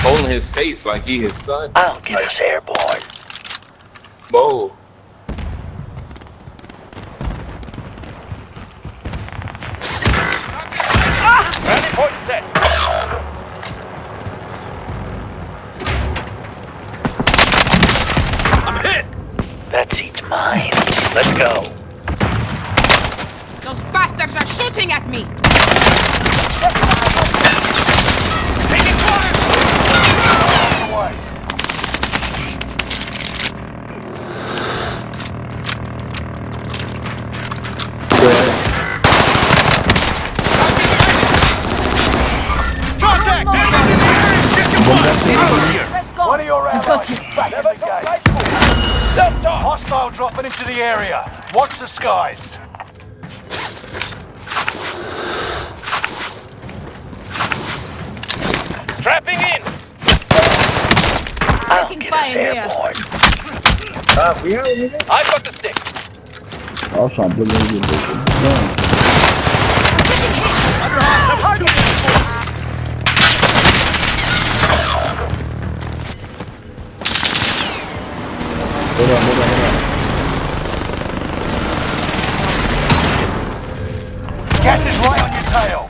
holding his face like he his son. I'll get us airborne. Whoa. Rally point set. I'm hit! That seat's mine. Let's go. Those bastards are shooting at me! Taking fire! Contact! Let's go. One of your I've got you. Back in the game. Hostile dropping into the area. Watch the skies. Trapping in! I'll Taking get fire us here. airborne. Uh, we out here? I've got the stick. I was trying Hold on, hold on, hold on. Gas is right on your tail.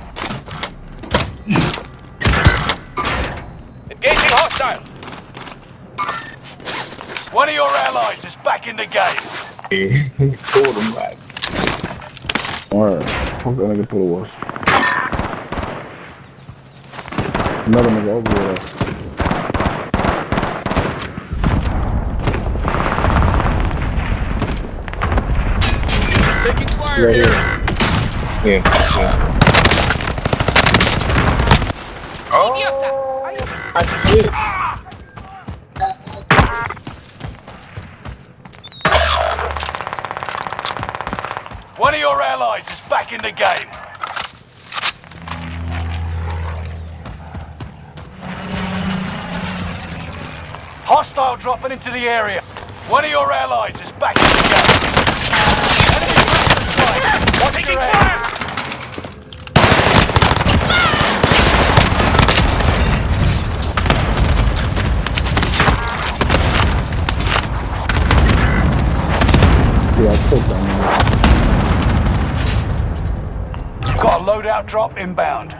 Engaging hostile. One of your allies is back in the game. He pulled him back. Alright. Fuck that nigga pull was. Another nigga over there. Fire Right here. here. Yeah. yeah. Oh, I. One of your allies is back in the game. Hostile dropping into the area. One of your allies is back in the game. Yeah, I that nigga. Got a loadout drop inbound.